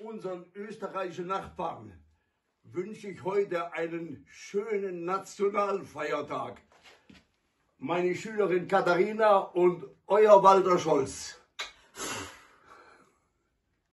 unseren österreichischen Nachbarn wünsche ich heute einen schönen Nationalfeiertag. Meine Schülerin Katharina und euer Walter Scholz.